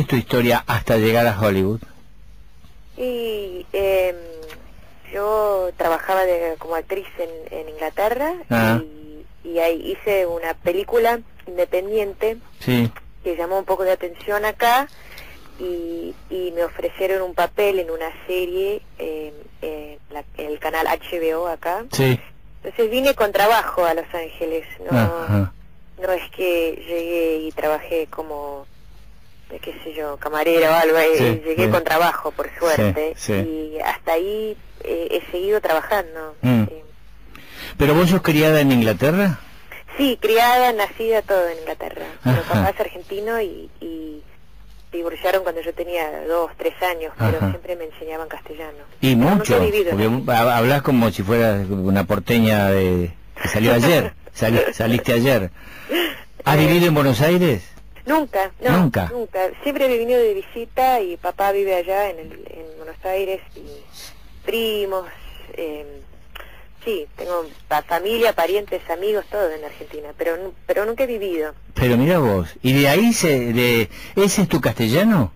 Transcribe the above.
es tu historia hasta llegar a Hollywood? Y em, yo trabajaba de, como actriz en, en Inglaterra Ah. y, y ahí hice una película independiente Sí. que llamó un poco de atención acá y, y me ofrecieron un papel en una serie en la- en el canal HBO acá. Sí. Entonces vine con trabajo a Los Ángeles, no, Ajá. no es que llegué y trabajé como, eh, qué sé yo, camarera o algo, eh, Sí, llegué sí. con trabajo, por suerte, Sí, y hasta ahí eh, he seguido trabajando. Mm. ¿Pero vos sos criada en Inglaterra? Sí, criada, nacida, todo en Inglaterra. Ajá. papá es argentino y, y divorciaron cuando yo tenía dos, tres años, pero Ajá. siempre me enseñaban castellano. Y Pero mucho, porque hablas como si fueras una porteña de que salió ayer, sali- saliste ayer. ¿Has vivido en Buenos Aires? Nunca, no, Nunca. nunca. Siempre he venido de visita y papá vive allá en, el, en Buenos Aires y primos. eh, sí, tengo pa- familia, parientes, amigos, todo en Argentina, pero pero nunca he vivido. Pero mira vos, y de ahí se, de, ¿ese es tu castellano?